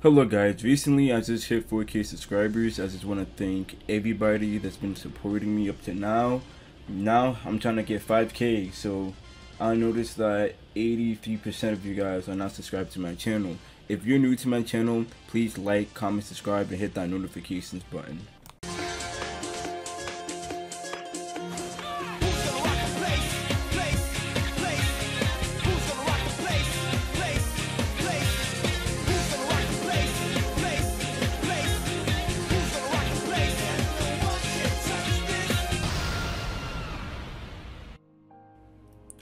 Hello guys, recently I just hit 4k subscribers. I just want to thank everybody that's been supporting me up to now. Now I'm trying to get 5k, so I noticed that 83% of you guys are not subscribed to my channel. If you're new to my channel, please like, comment, subscribe, and hit that notifications button.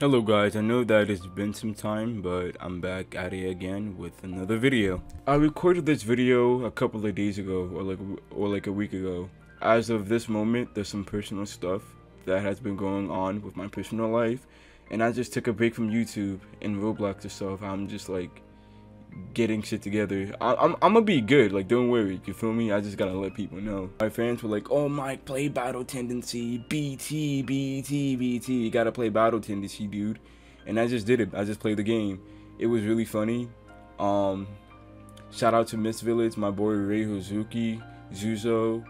Hello guys, I know that it's been some time, but I'm back at it again with another video. I recorded this video a couple of days ago, or like, or like a week ago. As of this moment, there's some personal stuff that has been going on with my personal life, and I just took a break from YouTube and Roblox and stuff. I'm just like, getting shit together. I, am I'm, I'm gonna be good. Like, don't worry. You feel me? I just gotta let people know. My fans were like, "Oh, Mike, play Battle Tendency, BT, BT, BT. You gotta play Battle Tendency, dude." And I just did it. I just played the game. It was really funny. Um, shout out to Miss Village, my boy Ray Hozuki, Zuzo,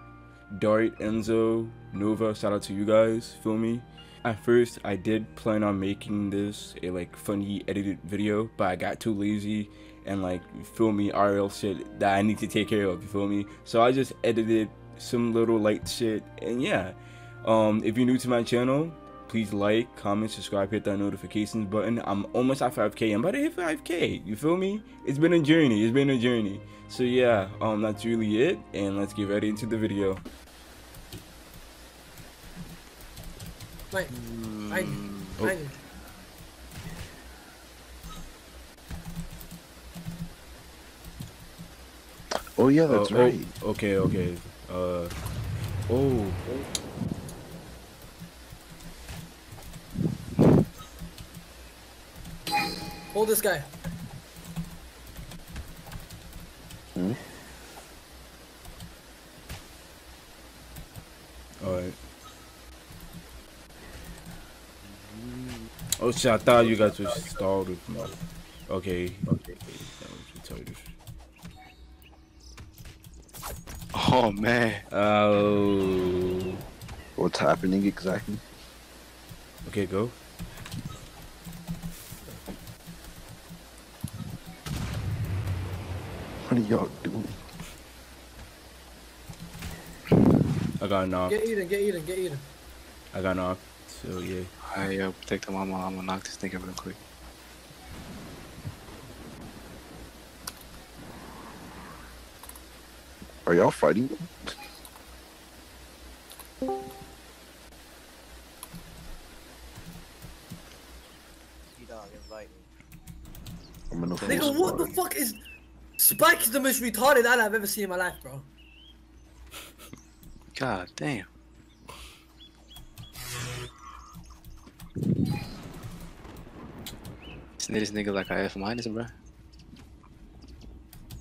Dart, Enzo, Nova. Shout out to you guys. Feel me? At first, I did plan on making this a like funny edited video, but I got too lazy and like feel me RL shit that I need to take care of. You feel me? So I just edited some little light shit, and yeah. Um, if you're new to my channel, please like, comment, subscribe, hit that notifications button. I'm almost at 5k. I'm about to hit 5k. You feel me? It's been a journey. It's been a journey. So yeah, um, that's really it, and let's get ready into the video. Wait, I. I, Oh yeah, that's Uh, right. Oh, okay, okay. Uh, oh. hold this guy. Hmm? Alright. Oh shit, I thought you guys were stalled with me. Okay. Okay. Oh man, Oh. what's happening exactly? Okay, go. What are y'all doing? I got knocked. Get Eden, get Eden, get Eden. I got knocked. So yeah. I uh, protect the mama. I'm gonna knock this nigga real quick. Are y'all fighting? I'm gonna Nigga, what the fuck is... Spike is the most retarded ally I've ever seen in my life, bro. God damn. Isn't this nigga like a F minus, bro?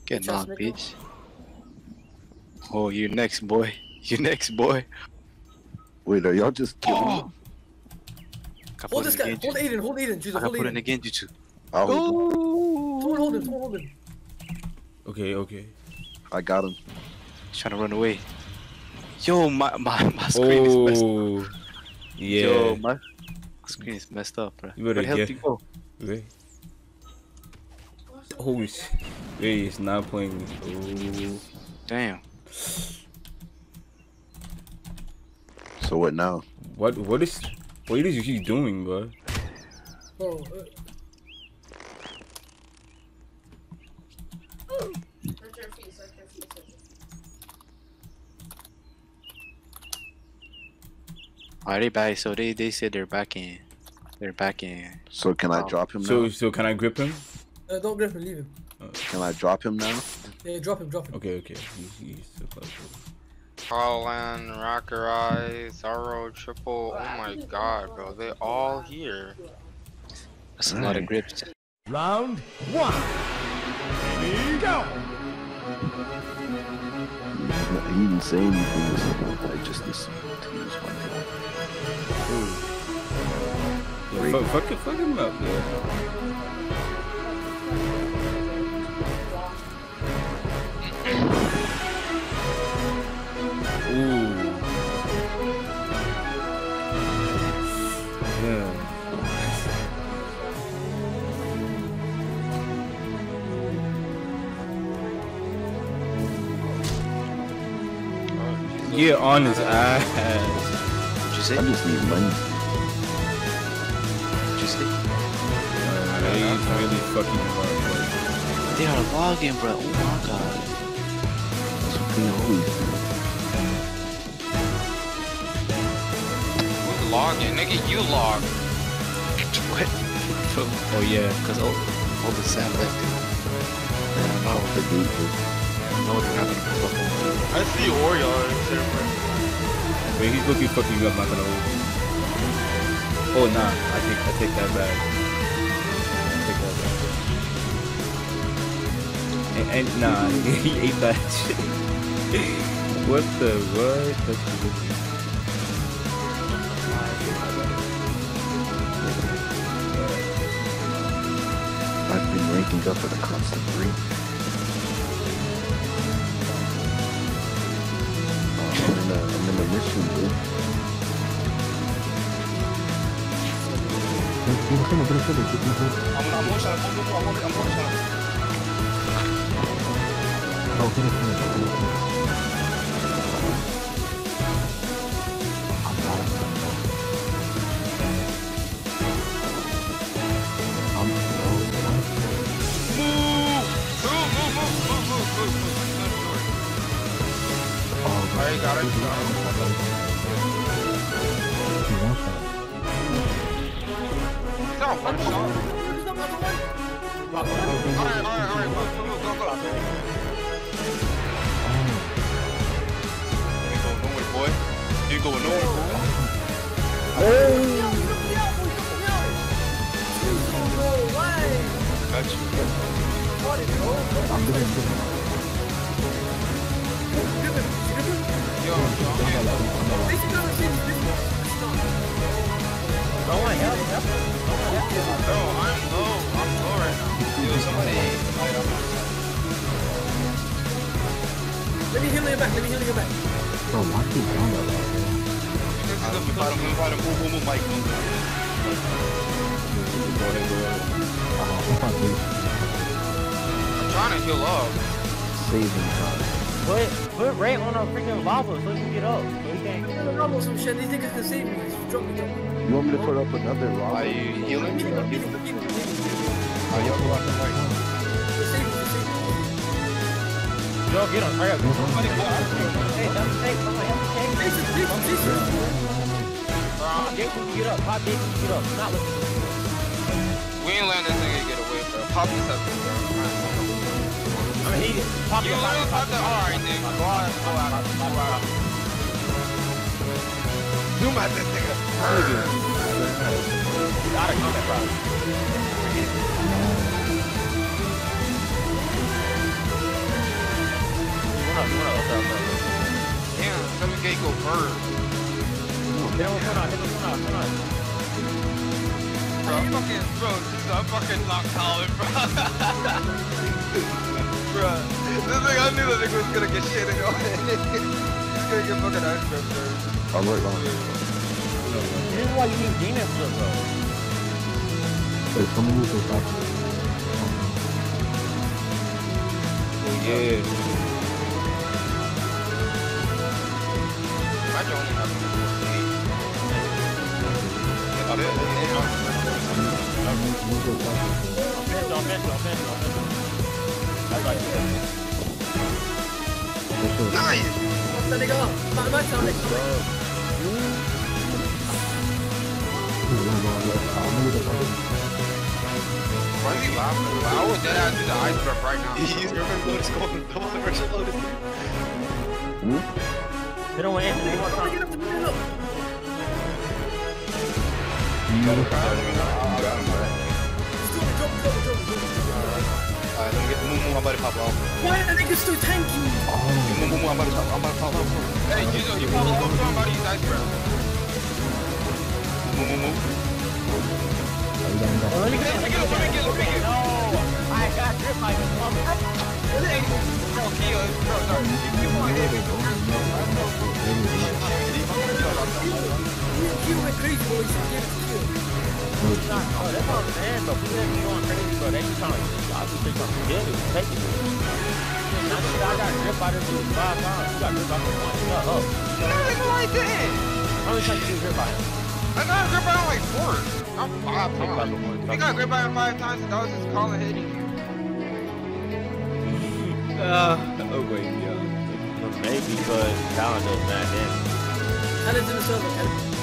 Get Trust knocked, me, bitch. Oh, you next, boy. You next, boy. Wait, are y'all just killing? Oh! I Hold this guy, hold Eden, hold Eden, Juice, I hold put in Eden. again, Jutsu. I'll hold him. Someone hold him, someone hold him. Okay, okay. I got him. He's trying to run away. Yo, my my, my screen is messed up. Oh. Yeah. Yo, my screen is messed up, bro. You Where better the hell did you go? Wait. Oh shit. Wait, he's not playing. Oh. Damn. So what now? What? What is? What is he doing, bro? Bro, Search your feet, search your feet, search your feet. Are they back? So they they said they're back in. They're back in. So can I Oh. drop him So, now? so can I grip him? uh, don't grip him, leave him. Can I drop him now? Yeah, drop him, drop him. Okay, okay. He's, he's so close. Holland, Rocker Eye, Zaro, Triple, oh my god, bro, they all here. That's a lot of Right. grips. Round one. Ready, go. He didn't say anything. So I just listened to use my phone. Yeah, fuck, fuck, it- fuck him up, yeah. Yeah. Get I. on his ass. what you say? I just need money. Just. they really fucking hard. They are logging, bro. Oh my god. That's pretty. Always do. Logging? Nigga, you log. What? Oh yeah. Because all, all the Sam left it. Oh, no, the gate is. no, they're not gonna pull up. I see Oreo in server. Wait, he's looking fucking up. Not gonna hold. Oh nah, I take I take that back. I take that back. And, and nah, he ate that shit. what the what? That's ridiculous. I've been ranking up at a constant. Uh, I'm in a, I'm in a mission, dude. I'm, I'm one shot. I'm I'm one, I'm shot. Move! Alright, got it. Got it. He's on one shot. Alright, alright, alright. Move, move, go, go. You ain't going nowhere, boy. You ain't going nowhere, boy. Got you. Yo, yo, yo. No, I'm low. I'm low right now. Yo, somebody. Let me heal you back. Let me heal you back. Because of the bottom, move, bottom, move, move, move, Mike, move. I'm trying to heal up. Saving time. Put put Ray on a freaking lava so he can get up. So he can't. I'm gonna some shit. These niggas can save me. Drop me. You want me to put up another Are lava? you healing? Are you keep it, keep it, keep it. Are you up left right? Just save me, just save me. Yo, get him. Hurry up. Somebody go out. Hey, that's safe. Somebody help me take. Jason, Jason, Jason. Pop Jason, get up. Pop Jason, get up. Not looking. We ain't letting this nigga get away, bro. Pop this up, bro. He pop You pop popped the nigga. Go out, go out, go out. Gotta come one up. Damn, me get go bird. Up, hit him with one up, one up. Bro, I'm fucking, bro, I'm fucking locked Colin, bro. This nigga, I knew that nigga was gonna get shit on. He's gonna get fucking ice cream, bro. Work on it. This is why you need demon flip, bro. Oh yeah. Only having eight. That's it. Offense, offense, offense. That. Why is he laughing? I would dead ass do the ice breath right now. He's remember Lotus going. Come on, Virtual Lotus. Hit him with Anthony. Get up to me, get Let me get the to pop off. Why are niggas still tanking? About to pop off. Hey, know, you don't know about these ice moo. Oh, let me get him, let me get him, let me get him. No, I got grip like this. Hey, bro, can you, bro, sorry. You, you want to hit me, bro. You went crazy, boy. You should get it I you. It. Got grip by this five times. You got grip by like that. How many times you by him? I got by him like four. I'm five times. I got grip by him five times and I was just calling hitting. Uh, oh wait, yeah. Maybe because Talon does mad damage. Talon's in the server, Talon.